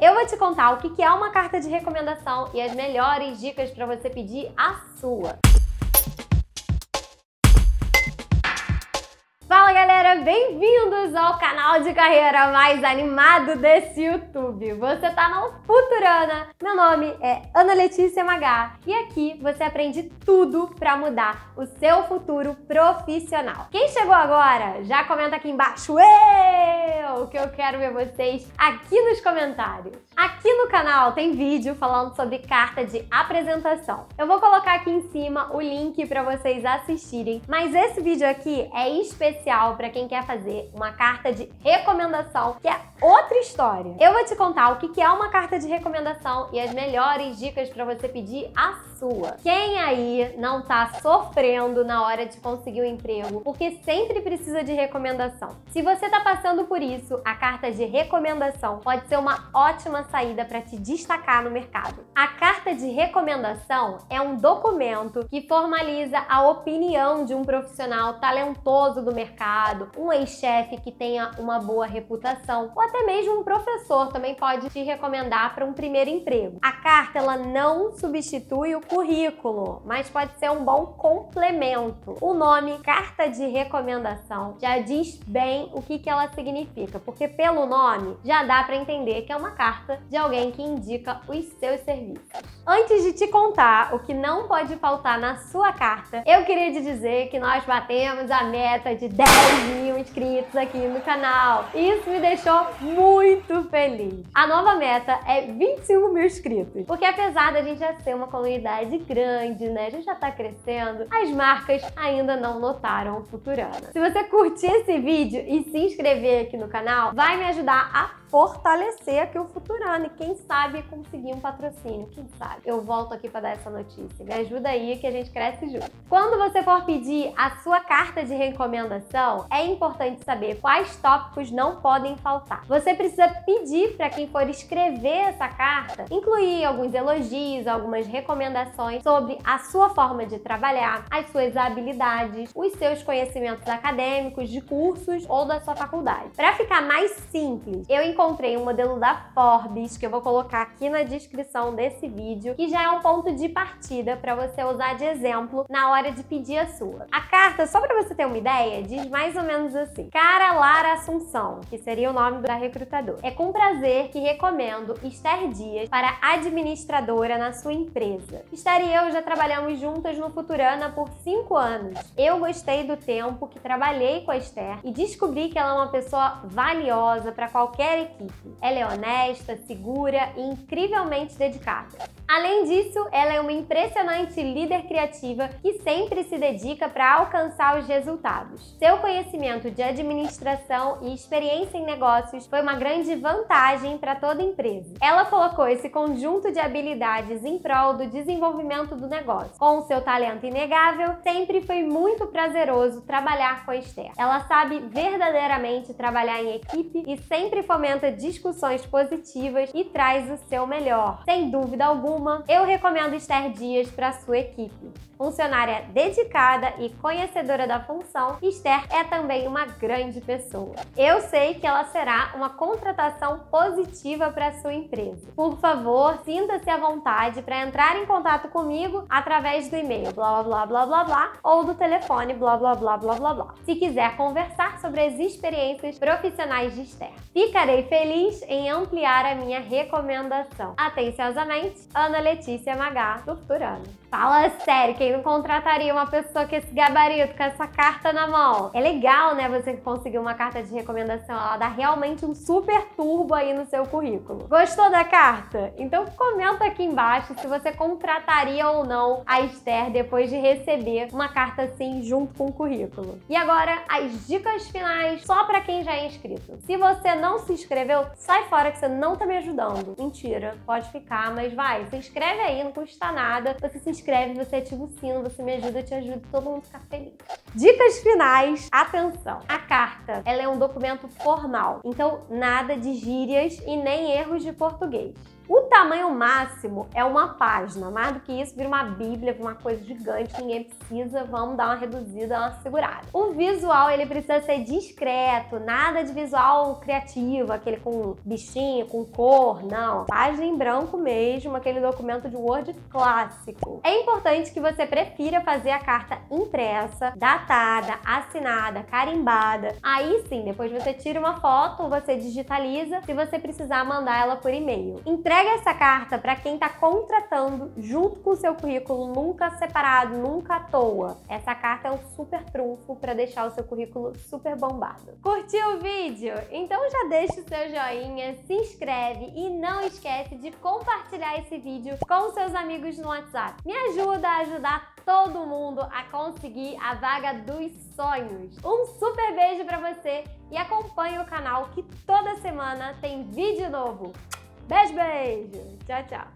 Eu vou te contar o que é uma carta de recomendação e as melhores dicas para você pedir a sua. Fala galera, bem-vindos ao canal de carreira mais animado desse YouTube. Você tá no Futurana. Meu nome é Ana Letícia Magá e aqui você aprende tudo para mudar o seu futuro profissional. Quem chegou agora, já comenta aqui embaixo eu, que eu quero ver vocês aqui nos comentários. Aqui no canal tem vídeo falando sobre carta de apresentação. Eu vou colocar aqui em cima o link para vocês assistirem, mas esse vídeo aqui é especial especial para quem quer fazer uma carta de recomendação, que é outra história. Eu vou te contar o que é uma carta de recomendação e as melhores dicas para você pedir a sua. Quem aí não tá sofrendo na hora de conseguir um emprego, porque sempre precisa de recomendação. Se você tá passando por isso, a carta de recomendação pode ser uma ótima saída para te destacar no mercado. A carta de recomendação é um documento que formaliza a opinião de um profissional talentoso do mercado um ex-chefe que tenha uma boa reputação, ou até mesmo um professor também pode te recomendar para um primeiro emprego. A carta ela não substitui o currículo, mas pode ser um bom complemento. O nome carta de recomendação já diz bem o que, que ela significa, porque pelo nome já dá para entender que é uma carta de alguém que indica os seus serviços. Antes de te contar o que não pode faltar na sua carta, eu queria te dizer que nós batemos a meta de 10 mil inscritos aqui no canal. Isso me deixou muito feliz. A nova meta é 25 mil inscritos, porque apesar da gente já ser uma comunidade grande, né, a gente já tá crescendo, as marcas ainda não notaram o Futurana. Se você curtir esse vídeo e se inscrever aqui no canal, vai me ajudar a fortalecer aqui o Futurano e quem sabe conseguir um patrocínio, quem sabe. Eu volto aqui para dar essa notícia. Me ajuda aí que a gente cresce junto. Quando você for pedir a sua carta de recomendação, é importante saber quais tópicos não podem faltar. Você precisa pedir para quem for escrever essa carta, incluir alguns elogios, algumas recomendações sobre a sua forma de trabalhar, as suas habilidades, os seus conhecimentos acadêmicos, de cursos ou da sua faculdade. Para ficar mais simples, eu um modelo da Forbes, que eu vou colocar aqui na descrição desse vídeo, que já é um ponto de partida para você usar de exemplo na hora de pedir a sua. A carta, só para você ter uma ideia, diz mais ou menos assim: Cara Lara Assunção, que seria o nome da recrutadora. É com prazer que recomendo Esther Dias para administradora na sua empresa. Esther e eu já trabalhamos juntas no Futurana por 5 anos. Eu gostei do tempo que trabalhei com a Esther e descobri que ela é uma pessoa valiosa para qualquer equipe. Ela é honesta, segura e incrivelmente dedicada. Além disso, ela é uma impressionante líder criativa que sempre se dedica para alcançar os resultados. Seu conhecimento de administração e experiência em negócios foi uma grande vantagem para toda empresa. Ela colocou esse conjunto de habilidades em prol do desenvolvimento do negócio. Com seu talento inegável, sempre foi muito prazeroso trabalhar com a Esther. Ela sabe verdadeiramente trabalhar em equipe e sempre fomenta fomenta discussões positivas e traz o seu melhor. Sem dúvida alguma, eu recomendo Esther Dias para sua equipe. Funcionária dedicada e conhecedora da função, Esther é também uma grande pessoa. Eu sei que ela será uma contratação positiva para sua empresa. Por favor, sinta-se à vontade para entrar em contato comigo através do e-mail blá blá blá blá blá ou do telefone blá blá blá blá blá blá. Se quiser conversar sobre as experiências profissionais de Esther, ficarei feliz em ampliar a minha recomendação. Atenciosamente, Ana Letícia Magá, Torturando. Fala sério, quem não contrataria uma pessoa com esse gabarito, com essa carta na mão? É legal, né, você conseguir uma carta de recomendação, ela dá realmente um super turbo aí no seu currículo. Gostou da carta? Então comenta aqui embaixo se você contrataria ou não a Esther depois de receber uma carta assim junto com o currículo. E agora, as dicas finais só para quem já é inscrito. Se você não se inscreveu, sai fora que você não tá me ajudando. Mentira, pode ficar, mas vai, se inscreve aí, não custa nada. Você se inscreve, você ativa o sino, você me ajuda, eu te ajudo, todo mundo fica feliz. Dicas finais, atenção. A carta, ela é um documento formal, então nada de gírias e nem erros de português. Tamanho máximo é uma página. Mais do que isso, vira uma bíblia, uma coisa gigante, ninguém precisa. Vamos dar uma reduzida, uma segurada. O visual, ele precisa ser discreto, nada de visual criativo, aquele com bichinho, com cor, não. Página em branco mesmo, aquele documento de Word clássico. É importante que você prefira fazer a carta impressa, datada, assinada, carimbada. Aí sim, depois você tira uma foto, você digitaliza, se você precisar mandar ela por e-mail. Entrega essa carta para quem está contratando junto com o seu currículo, nunca separado, nunca à toa. Essa carta é um super trunfo para deixar o seu currículo super bombado. Curtiu o vídeo? Então já deixa o seu joinha, se inscreve e não esquece de compartilhar esse vídeo com seus amigos no WhatsApp. Me ajuda a ajudar todo mundo a conseguir a vaga dos sonhos. Um super beijo para você e acompanhe o canal que toda semana tem vídeo novo. Beijo, beijo. Tchau, tchau.